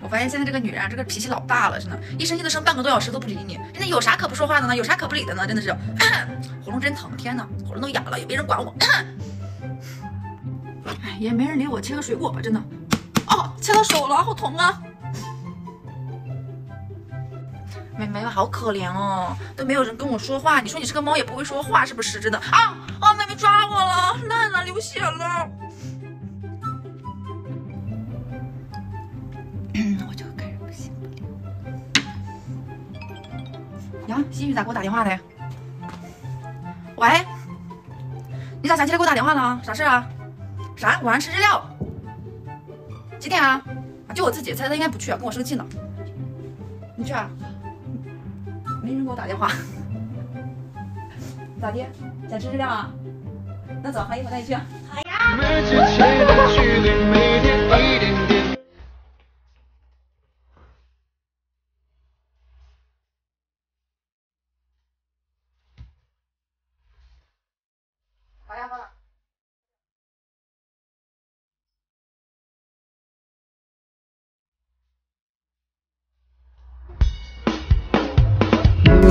我发现现在这个女人啊，这个脾气老大了，真的，一生气都生半个多小时都不理你，真的有啥可不说话的呢？有啥可不理的呢？真的是，喉咙真疼，天呐，喉咙都哑了，也没人管我。哎，也没人理我，切个水果吧，真的。哦，切到手了，好疼啊！妹妹好可怜哦，都没有人跟我说话。你说你是个猫也不会说话，是不是？真的啊啊！妹妹抓我了，烂了，流血了。呀，心雨咋给我打电话的？喂，你咋想起来给我打电话了？啥事啊？啥？晚上吃日料？几点啊？就我自己猜他应该不去，跟我生气呢。你去啊？没人给我打电话。咋的？想吃日料啊？那走，换衣服带你去。好呀。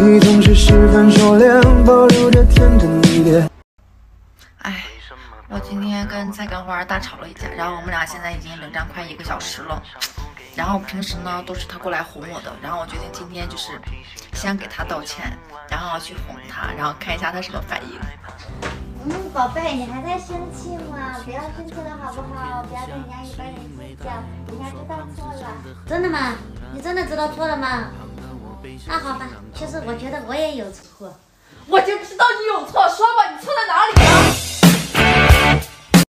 你总是十分收敛，保留着天真一点。哎，我今天跟菜根花大吵了一架，然后我们俩现在已经冷战快一个小时了。然后平时呢都是他过来哄我的，然后我决定今天就是先给他道歉，然后去哄他，然后看一下他什么反应。嗯，宝贝，你还在生气吗？不要生气了好不好？不要跟人家一般人计较，人家知道错了。真的吗？你真的知道错了吗？那好吧，其实我觉得我也有错，我就知道你有错，说吧？